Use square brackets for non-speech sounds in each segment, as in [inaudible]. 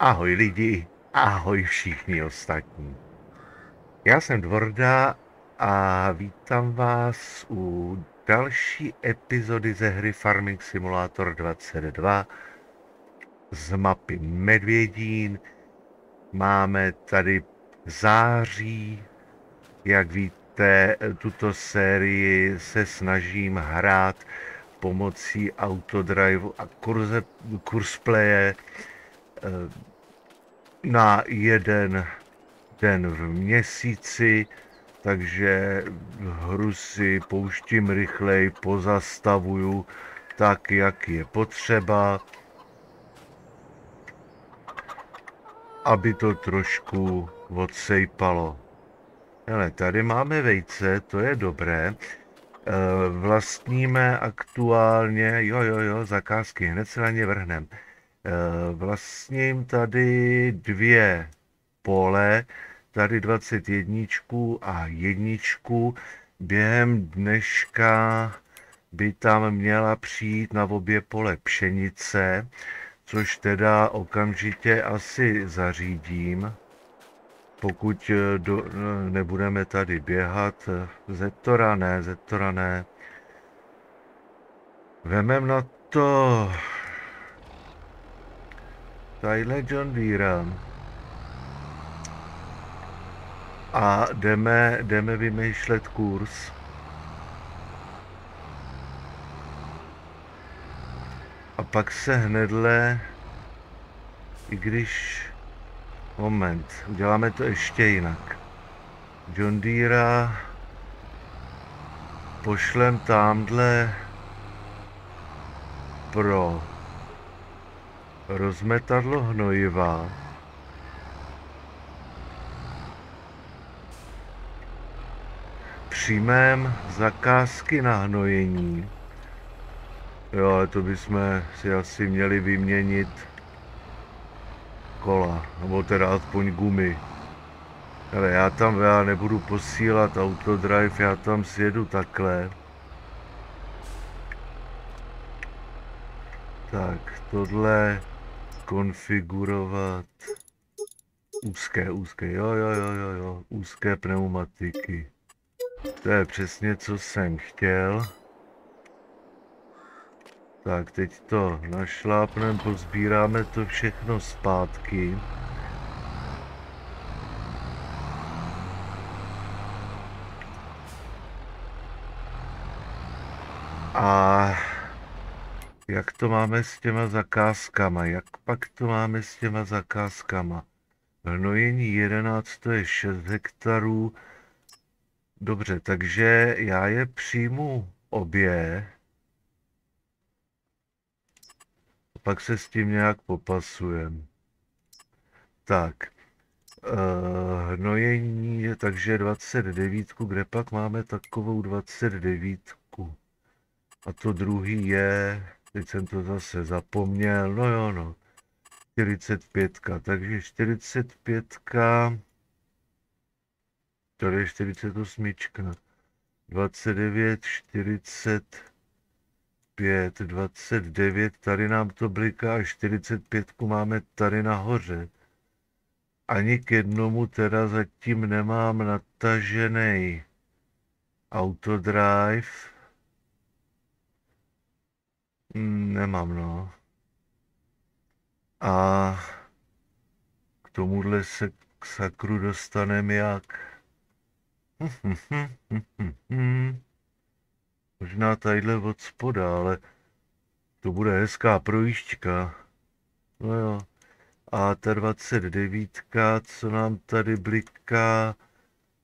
Ahoj lidi, ahoj všichni ostatní. Já jsem Dvorda a vítám vás u další epizody ze hry Farming Simulator 22 z mapy Medvědín. Máme tady září, jak víte, tuto sérii se snažím hrát pomocí autodrive a kurze, kursplaye Eh, na jeden den v měsíci, takže hru si pouštím rychleji, pozastavuju tak, jak je potřeba, aby to trošku odsejpalo. Ale tady máme vejce, to je dobré. Eh, vlastníme aktuálně, jo, jo, jo, zakázky, hned se na ně vrhneme. Eh, vlastním tady dvě pole, tady 21 a jedničku. Během dneška by tam měla přijít na obě pole pšenice, což teda okamžitě asi zařídím, pokud eh, do, eh, nebudeme tady běhat. Zetora ne, Zetora ne. Vemem na to Tadyhle John Deere. A jdeme, jdeme vymýšlet kurz. A pak se hnedle, i když, moment, uděláme to ještě jinak. John Deere pošlem tamhle pro rozmetadlo hnojiva přijmem zakázky na hnojení. Jo, ale to bychom si asi měli vyměnit kola, nebo teda aspoň gumy. Ale já tam já nebudu posílat autodrive, já tam sjedu takhle. Tak, tohle konfigurovat úzké, úzké, jo, jo, jo, jo, jo, úzké pneumatiky. To je přesně, co jsem chtěl. Tak, teď to našlápnem, pozbíráme to všechno zpátky. A jak to máme s těma zakázkama? Jak pak to máme s těma zakázkama? Hnojení 11 to je 6 hektarů. Dobře, takže já je přijmu obě. A pak se s tím nějak popasujem. Tak. Uh, hnojení je takže 29, kde pak máme takovou 29. A to druhý je Teď jsem to zase zapomněl, no jo, no. 45, takže 45, tady je 48, 29, 45, 29, tady nám to bliká a 45 máme tady nahoře. Ani k jednomu teda zatím nemám natažený autodrive. Nemám, no. A k tomuhle se k sakru dostaneme jak? [laughs] Možná tadyhle od spoda, ale to bude hezká projížďka. No jo. A ta 29, co nám tady bliká,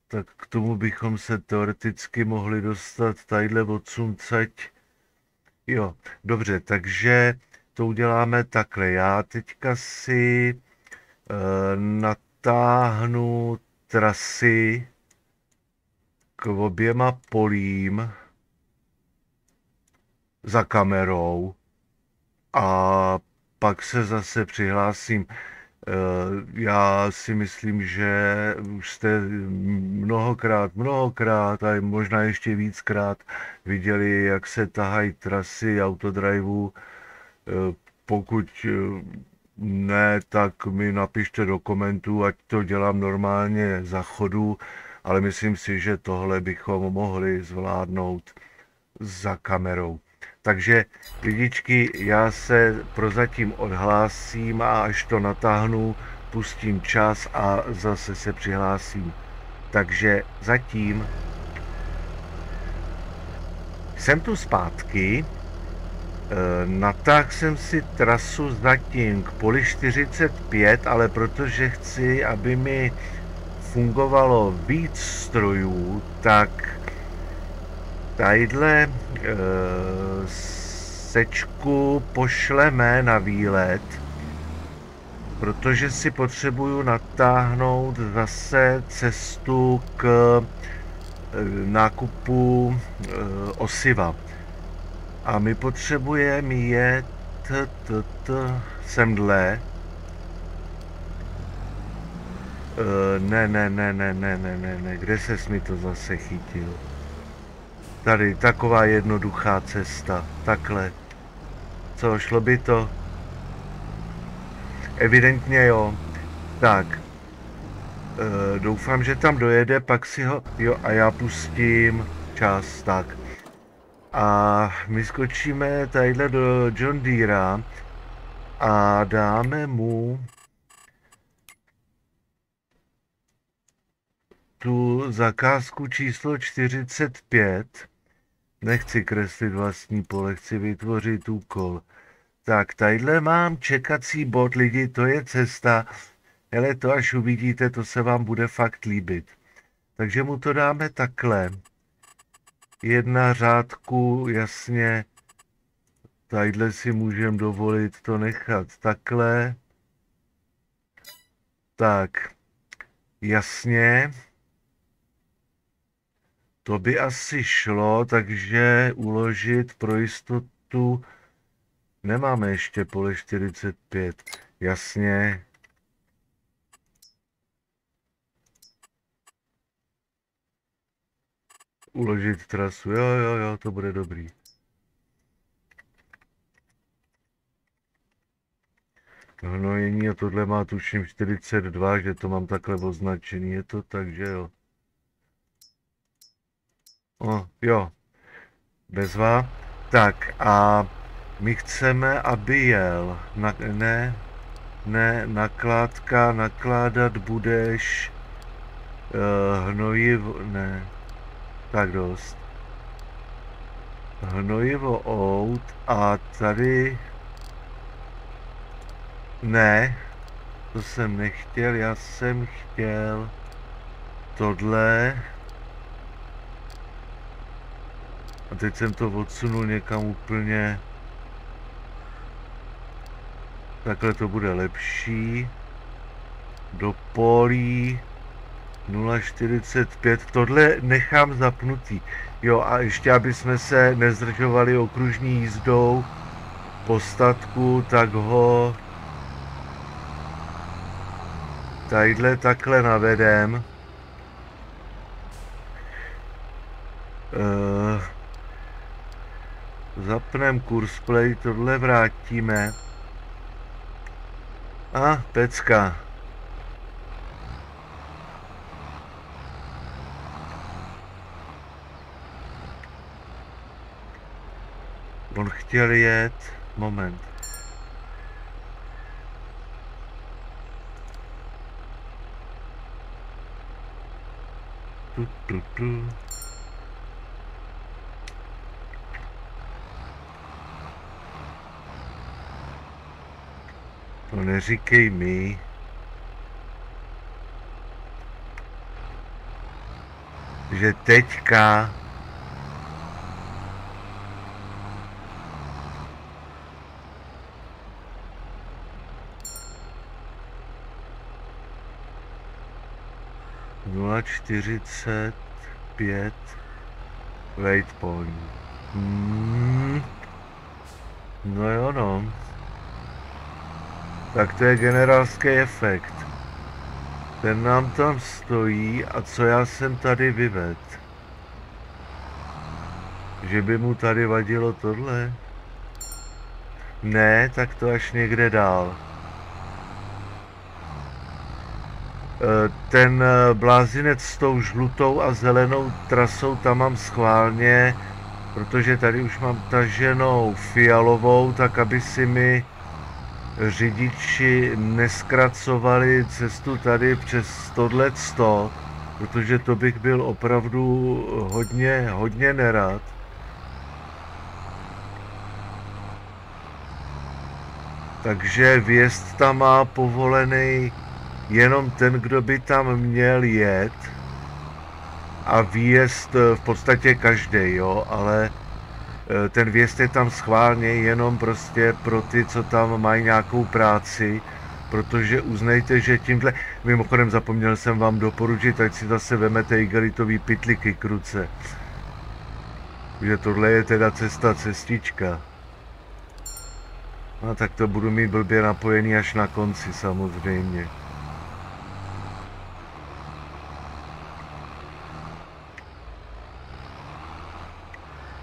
tak k tomu bychom se teoreticky mohli dostat tadyhle od sumcať Jo, dobře, takže to uděláme takhle. Já teďka si e, natáhnu trasy k oběma polím za kamerou a pak se zase přihlásím. Eh, já si myslím, že už jste mnohokrát, mnohokrát a možná ještě víckrát viděli, jak se tahají trasy autodrivů. Eh, pokud eh, Ne, tak mi napište do komentů, ať to dělám normálně za chodu, ale myslím si, že tohle bychom mohli zvládnout za kamerou. Takže lidičky, já se prozatím odhlásím a až to natáhnu, pustím čas a zase se přihlásím. Takže zatím jsem tu zpátky, e, natáhl jsem si trasu zatím k poli 45, ale protože chci, aby mi fungovalo víc strojů, tak tadyhle e, sečku pošleme na výlet, protože si potřebuju natáhnout zase cestu k e, nákupu e, osiva. A my potřebujeme jet semdle. Ne, ne, ne, ne, ne, ne, ne, ne, kde ses mi to zase chytil? Tady, taková jednoduchá cesta, takhle. Co, šlo by to? Evidentně jo. Tak. E, doufám, že tam dojede, pak si ho... Jo, a já pustím čas, tak. A my skočíme tadyhle do John Deere a dáme mu tu zakázku číslo 45 Nechci kreslit vlastní pole, chci vytvořit úkol. Tak, tadyhle mám čekací bod, lidi, to je cesta. Ale to až uvidíte, to se vám bude fakt líbit. Takže mu to dáme takhle. Jedna řádku, jasně. Tadyhle si můžeme dovolit to nechat takhle. Tak, jasně. To by asi šlo, takže uložit pro jistotu nemáme ještě pole 45. Jasně. Uložit trasu. Jo, jo, jo, to bude dobrý. Hnojení a tohle má tuším 42, že to mám takhle označený. Je to tak, že jo. O, jo. Bezva. Tak a my chceme, aby jel. Na, ne, ne, nakládka, nakládat budeš uh, hnojivo, ne, tak dost. Hnojivo out a tady, ne, to jsem nechtěl, já jsem chtěl tohle, A teď jsem to odsunul někam úplně... Takhle to bude lepší. Do polí 0,45. Tohle nechám zapnutý. Jo a ještě, aby jsme se nezdržovali okružní jízdou po statku, tak ho tadyhle takhle navedem. Uh, Zapneme kurz play, tohle vrátíme. A, pecka. On chtěl jet, moment. Tu, tu, tu. To neříkej mi. Že teďka nula čtyřicet pět waypoint. Hmm. No jo no tak to je generálský efekt. Ten nám tam stojí a co já jsem tady vyvedl? Že by mu tady vadilo tohle? Ne, tak to až někde dál. E, ten e, blázinec s tou žlutou a zelenou trasou tam mám schválně, protože tady už mám taženou fialovou, tak aby si mi řidiči neskracovali cestu tady přes tohle 100, protože to bych byl opravdu hodně, hodně nerad. Takže vjezd tam má povolený jenom ten, kdo by tam měl jet a výjezd v podstatě každý, jo, ale ten vjezd je tam schválně jenom prostě pro ty, co tam mají nějakou práci, protože uznejte, že tímhle, mimochodem zapomněl jsem vám doporučit, ať si zase vemete igelitový pitliky k ruce. Že tohle je teda cesta, cestička. No tak to budu mít blbě napojený až na konci samozřejmě.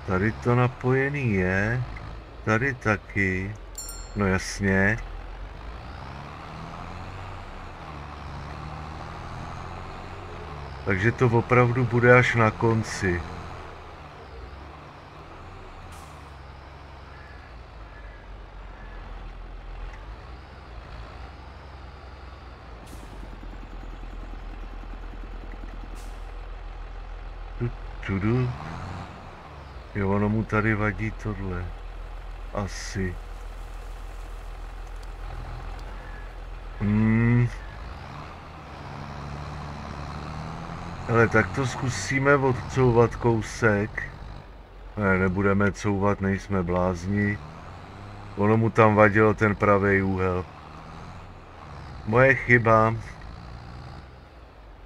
Tady to napojený je. Tady taky. No jasně. Takže to opravdu bude až na konci. Tudu. Jo, ono mu tady vadí tohle. Asi. Hmm. Ale tak to zkusíme odcouvat kousek. Ne, nebudeme couvat, nejsme blázni. Ono mu tam vadilo ten pravý úhel. Moje chyba.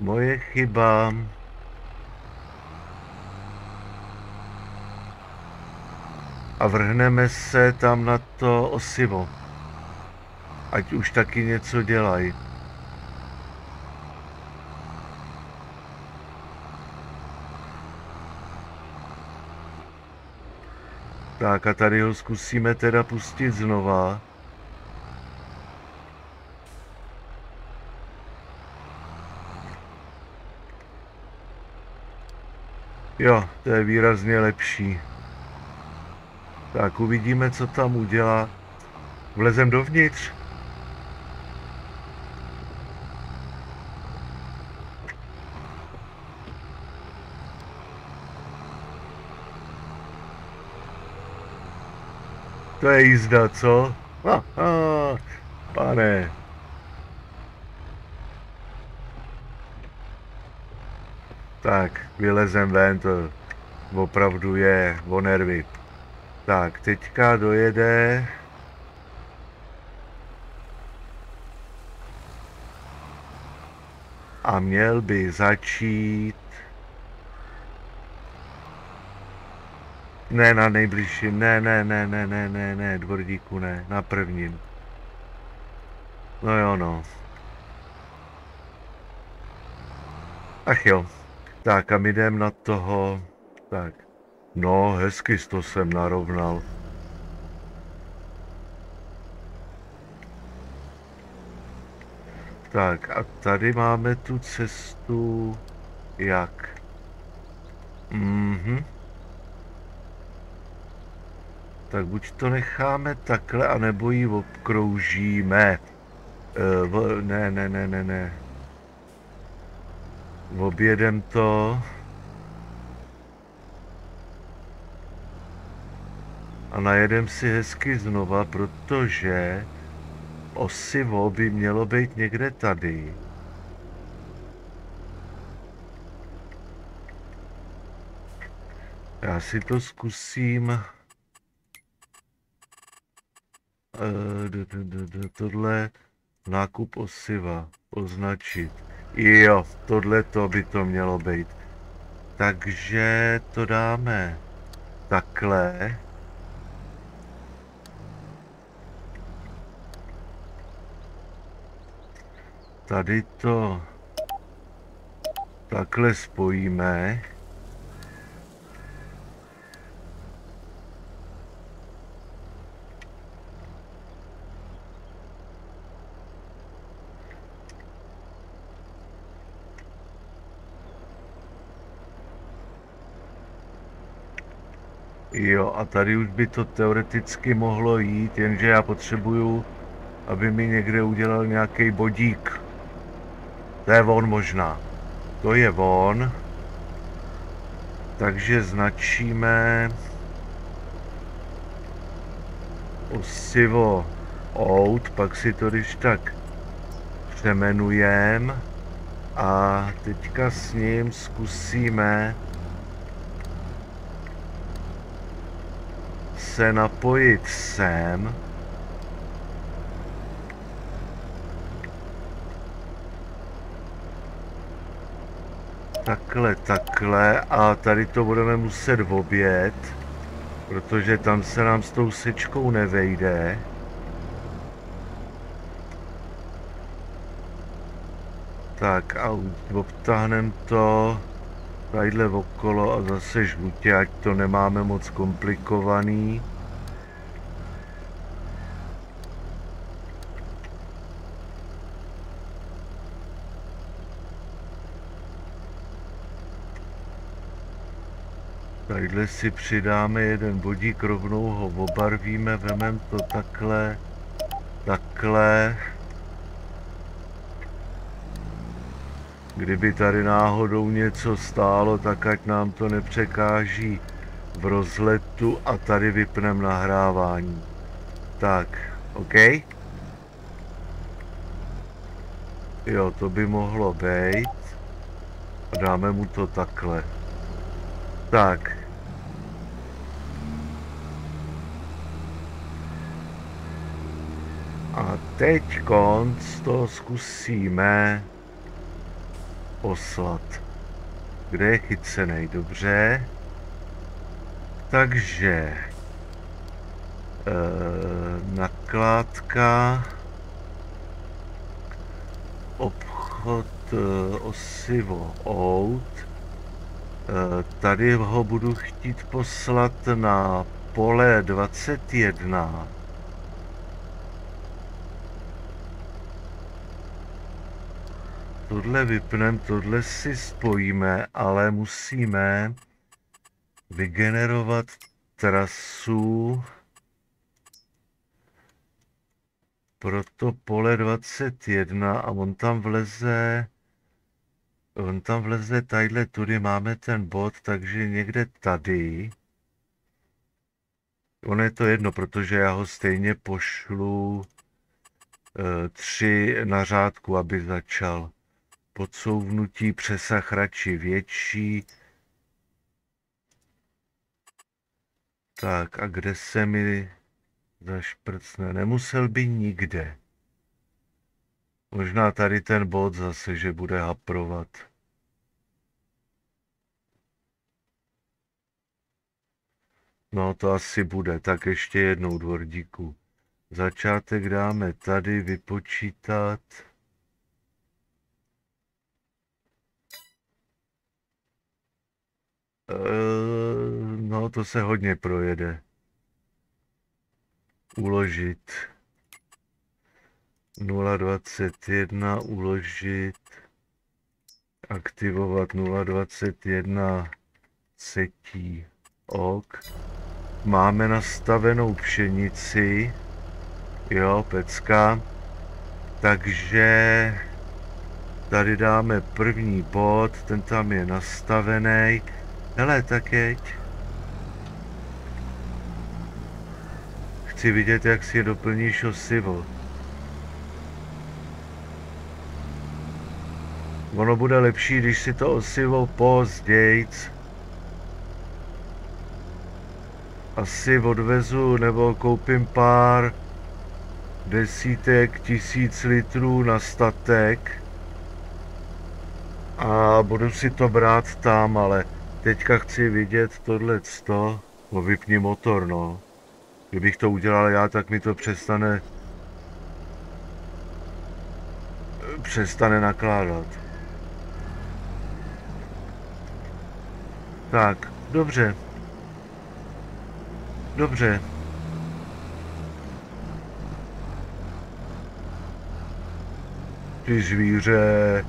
Moje chyba. A vrhneme se tam na to osivo. Ať už taky něco dělají. Tak a tady ho zkusíme teda pustit znova. Jo, to je výrazně lepší. Tak uvidíme, co tam udělá. Vlezem dovnitř. To je jízda, co? Ha, ha, pane. Tak, vylezem ven, to opravdu je o nervy. Tak, teďka dojede... A měl by začít... Ne, na nejbližším, ne, ne, ne, ne, ne, ne, ne, dvordíku ne, na prvním. No jo, no. Ach jo. Tak a my jdem na toho, tak. No, hezky to jsem narovnal. Tak a tady máme tu cestu jak? Mhm. Tak buď to necháme takhle, anebo ji obkroužíme. E, v, ne, ne, ne, ne, ne. Objedem to. A najedem si hezky znova, protože osivo by mělo být někde tady. Já si to zkusím eh, tohle nákup osiva označit. Jo, tohle to by to mělo být. Takže to dáme takhle. tady to takhle spojíme. Jo, a tady už by to teoreticky mohlo jít, jenže já potřebuju, aby mi někde udělal nějaký bodík. To je on možná. To je on. Takže značíme osivo out, pak si to když tak přemenujem a teďka s ním zkusíme se napojit sem. Takhle, takhle a tady to budeme muset obět, protože tam se nám s tou sečkou nevejde. Tak a obtáhneme to tadyhle okolo a zase žlutě, ať to nemáme moc komplikovaný. Tadyhle si přidáme jeden bodík, rovnou ho obarvíme, vemem to takhle, takhle. Kdyby tady náhodou něco stálo, tak ať nám to nepřekáží v rozletu a tady vypneme nahrávání. Tak, OK? Jo, to by mohlo být. Dáme mu to takhle. Tak. A teď konc to zkusíme poslat. Kde je chycený? Dobře. Takže e, nakládka obchod e, osivo out. E, tady ho budu chtít poslat na pole 21. Tohle vypneme, tohle si spojíme, ale musíme vygenerovat trasu pro to pole 21 a on tam vleze on tam vleze tadyhle, tudy máme ten bod, takže někde tady. Ono je to jedno, protože já ho stejně pošlu e, tři na řádku, aby začal podsouvnutí přesah radši větší. Tak a kde se mi zašprcne? Nemusel by nikde. Možná tady ten bod zase, že bude haprovat. No to asi bude, tak ještě jednou dvordíku. Začátek dáme tady vypočítat. No, to se hodně projede. Uložit. 0.21 uložit. Aktivovat 0.21 setí. Ok. Máme nastavenou pšenici. Jo, pecka. Takže tady dáme první bod, ten tam je nastavený. Hele, tak jeď. Chci vidět, jak si je doplníš osivo. Ono bude lepší, když si to osivo pozdějc. Asi odvezu nebo koupím pár desítek tisíc litrů na statek a budu si to brát tam, ale Teďka chci vidět tohle sto. No vypni motor, no. Kdybych to udělal já, tak mi to přestane... Přestane nakládat. Tak, dobře. Dobře. Ty zvíře,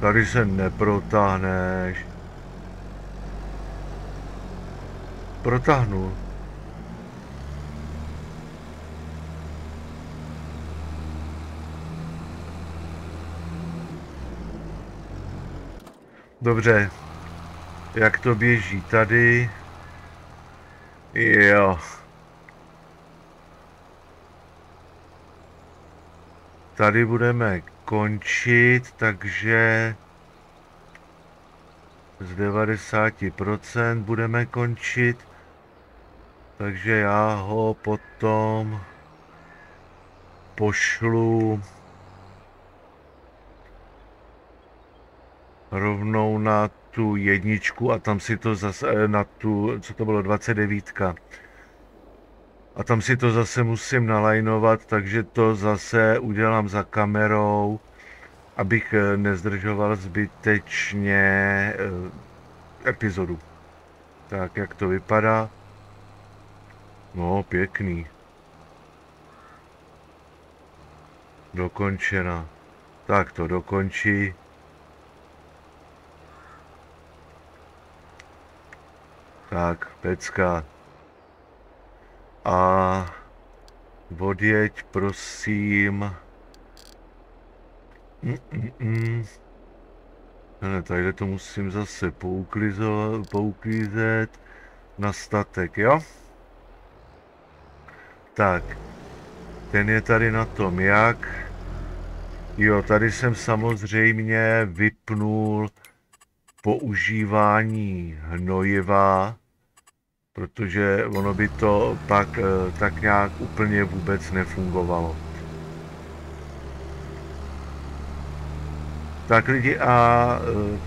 tady se neprotáhneš. Protáhnul. Dobře. Jak to běží tady? Jo. Tady budeme končit, takže z 90% budeme končit. Takže já ho potom pošlu rovnou na tu jedničku a tam si to zase, eh, na tu, co to bylo, 29. A tam si to zase musím nalajnovat, takže to zase udělám za kamerou, abych eh, nezdržoval zbytečně eh, epizodu. Tak, jak to vypadá? No, pěkný. Dokončena. Tak to dokončí. Tak, pecka. A odjeď, prosím. Mm, mm, mm. Ne, tadyhle to musím zase pouklízet na statek, jo? Tak, ten je tady na tom jak? Jo, tady jsem samozřejmě vypnul používání hnojiva, protože ono by to pak eh, tak nějak úplně vůbec nefungovalo. Tak lidi a eh,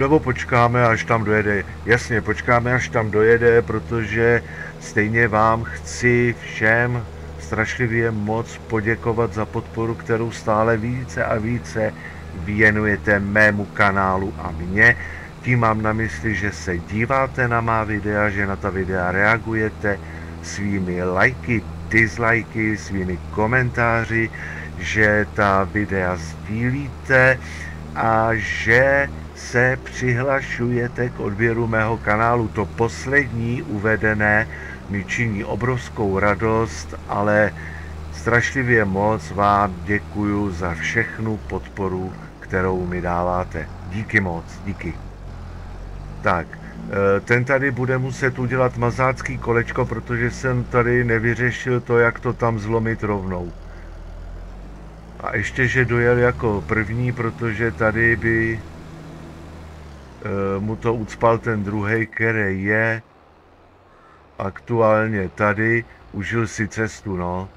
nebo počkáme, až tam dojede. Jasně, počkáme, až tam dojede, protože stejně vám chci všem strašlivě moc poděkovat za podporu, kterou stále více a více věnujete mému kanálu a mně. Tím mám na mysli, že se díváte na má videa, že na ta videa reagujete svými lajky, dislikey, svými komentáři, že ta videa sdílíte a že se přihlašujete k odběru mého kanálu. To poslední uvedené mi činí obrovskou radost, ale strašlivě moc vám děkuju za všechnu podporu, kterou mi dáváte. Díky moc, díky. Tak, e, ten tady bude muset udělat mazácký kolečko, protože jsem tady nevyřešil to, jak to tam zlomit rovnou. A ještě, že dojel jako první, protože tady by e, mu to ucpal ten druhý, který je aktuálně tady, užil si cestu, no.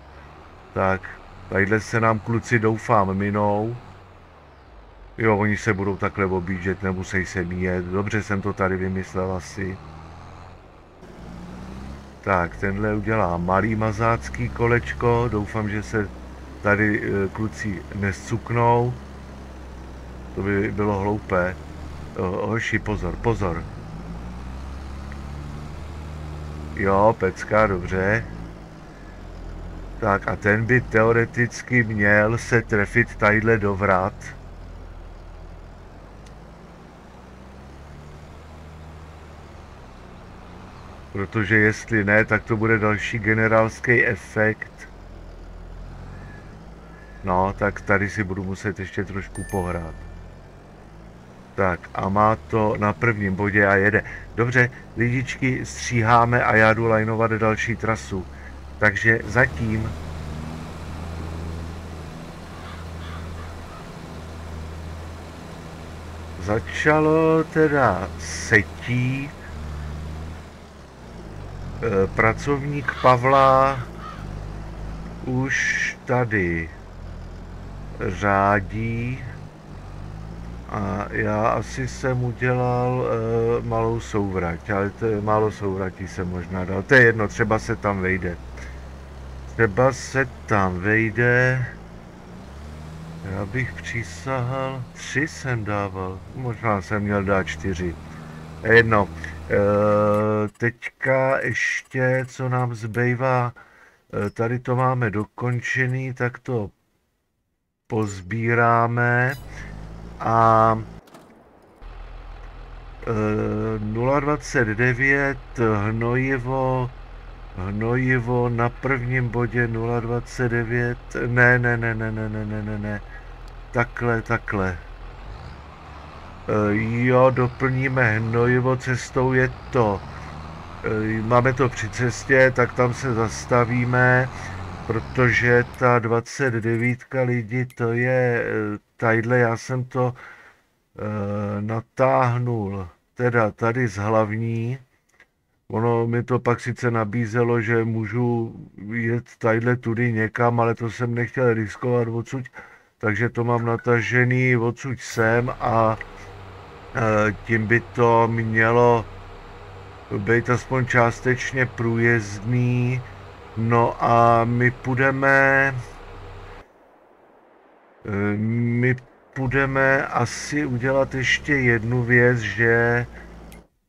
Tak, tadyhle se nám kluci doufám minou. Jo, oni se budou takhle objíždět, nemusí se míjet. Dobře jsem to tady vymyslel asi. Tak, tenhle udělá malý mazácký kolečko. Doufám, že se tady e, kluci nescuknou. To by bylo hloupé. hoši, pozor, pozor. Jo, pecka, dobře. Tak a ten by teoreticky měl se trefit tadyhle do vrat. Protože jestli ne, tak to bude další generálský efekt. No, tak tady si budu muset ještě trošku pohrát. Tak a má to na prvním bodě a jede. Dobře, lidičky stříháme a já jdu lajnovat další trasu. Takže zatím začalo teda setí e, pracovník Pavla už tady řádí a já asi jsem udělal uh, malou souvrať, ale to málo souvratí jsem možná dal. To je jedno, třeba se tam vejde. Třeba se tam vejde. Já bych přísahal, tři jsem dával, možná jsem měl dát čtyři. Jedno. E, teďka ještě, co nám zbývá, e, tady to máme dokončený, tak to pozbíráme a 029 hnojivo hnojivo na prvním bodě 029 ne ne ne ne ne ne ne ne ne takhle takhle. Jo doplníme hnojivo cestou je to máme to při cestě tak tam se zastavíme protože ta 29 lidi to je tadyhle já jsem to e, natáhnul teda tady z hlavní. Ono mi to pak sice nabízelo, že můžu jet tadyhle tudy někam, ale to jsem nechtěl riskovat odsud, takže to mám natažený odsud sem a e, tím by to mělo být aspoň částečně průjezdný. No a my půjdeme... E, my budeme asi udělat ještě jednu věc, že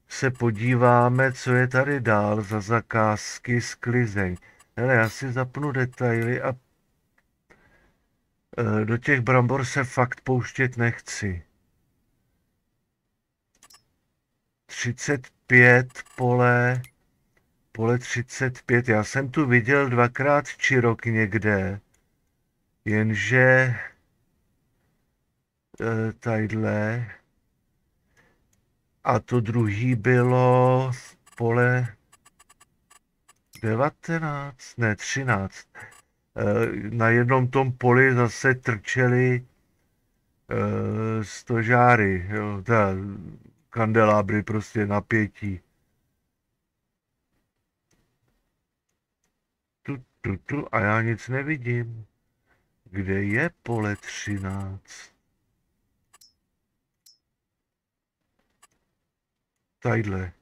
se podíváme, co je tady dál za zakázky sklizeň. Hele, já si zapnu detaily a e, do těch brambor se fakt pouštět nechci. 35 pole, pole 35, já jsem tu viděl dvakrát či rok někde, jenže Eh, tadyhle. A to druhý bylo pole 19, ne 13. Eh, na jednom tom poli zase trčeli eh, stožáry, jo, ta kandelábry prostě napětí. Tu, tu, tu, a já nic nevidím. Kde je pole 13? Tadyhle.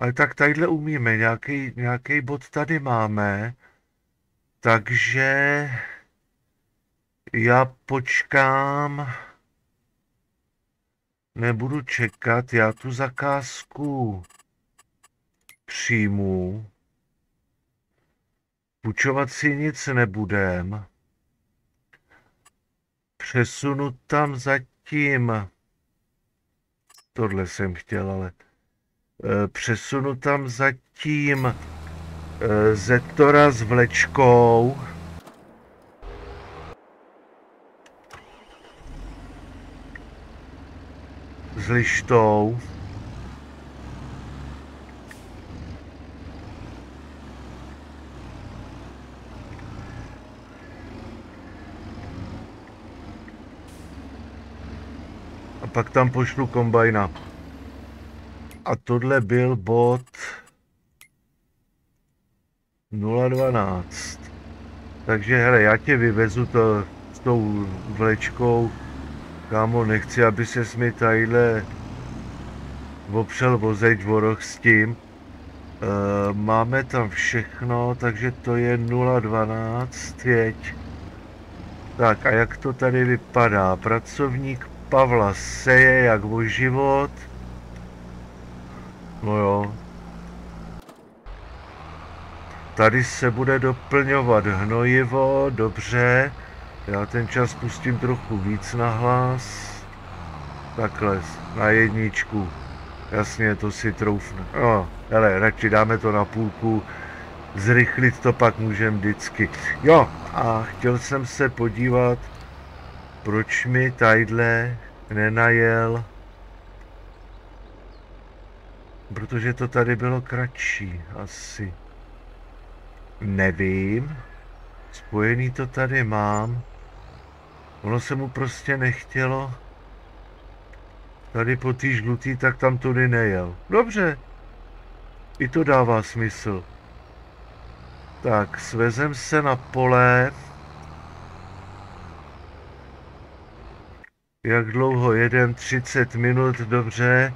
Ale tak tadyhle umíme, nějaký, nějaký bod tady máme, takže já počkám, nebudu čekat, já tu zakázku přijmu, půjčovat si nic nebudem, přesunu tam zatím tím, tohle jsem chtěl, ale e, přesunu tam zatím e, Zetora s vlečkou. S lištou. Pak tam pošlu kombajna. A tohle byl bod 012. Takže hele, já tě vyvezu to, s tou vlečkou. Kámo, nechci, aby se mi tadyhle opřel vozeč voroch s tím. E, máme tam všechno, takže to je 012, jeď. Tak a jak to tady vypadá? Pracovník Pavla seje jak o život. No jo. Tady se bude doplňovat hnojivo, dobře. Já ten čas pustím trochu víc na hlas. Takhle, na jedničku. Jasně, to si troufnu. No, hele, radši dáme to na půlku. Zrychlit to pak můžeme vždycky. Jo, a chtěl jsem se podívat, proč mi tadyhle nenajel? Protože to tady bylo kratší, asi. Nevím. Spojený to tady mám. Ono se mu prostě nechtělo. Tady po té žlutý, tak tam tudy nejel. Dobře. I to dává smysl. Tak, svezem se na pole. Jak dlouho jedem? 30 minut, dobře.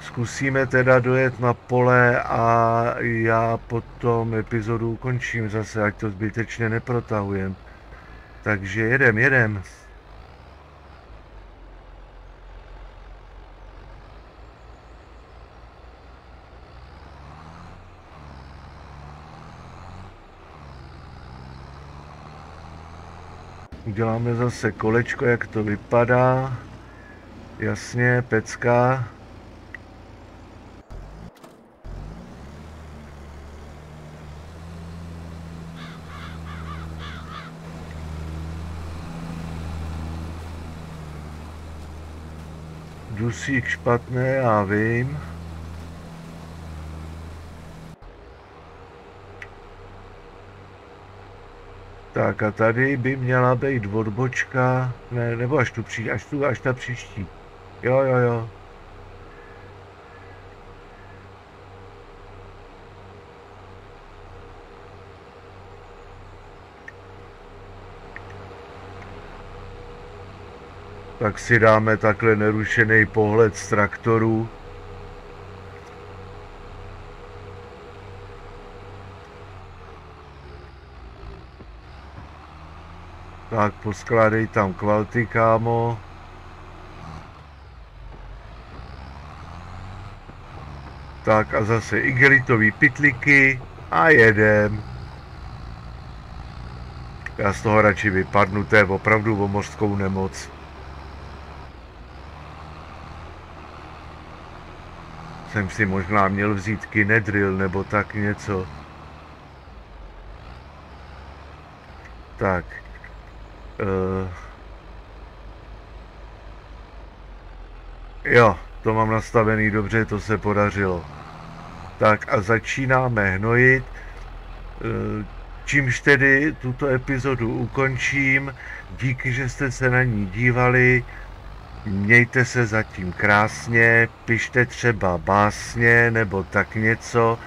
Zkusíme teda dojet na pole a já potom epizodu ukončím zase, ať to zbytečně neprotahujem. Takže jedem, jedem. Uděláme zase kolečko, jak to vypadá. Jasně, pecka. Dusík špatné, já vím. Tak a tady by měla být odbočka, ne, nebo až tu přijde, až tu, až ta příští. Jo, jo, jo. Tak si dáme takhle nerušený pohled z traktoru. Tak poskládej tam kvalty, kámo. Tak a zase igelitový pitliky a jedem. Já z toho radši vypadnu, to je opravdu o mořskou nemoc. Jsem si možná měl vzít kinedril nebo tak něco. Tak. Uh. Jo, to mám nastavený dobře, to se podařilo. Tak a začínáme hnojit. Eh, čímž tedy tuto epizodu ukončím. Díky, že jste se na ní dívali. Mějte se zatím krásně, pište třeba básně nebo tak něco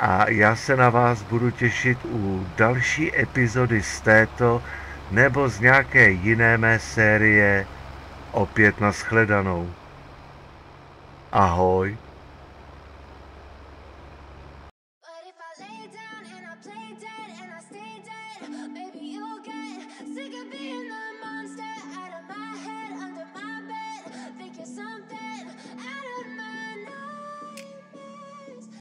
a já se na vás budu těšit u další epizody z této nebo z nějaké jiné mé série opět na shledanou. Ahoj.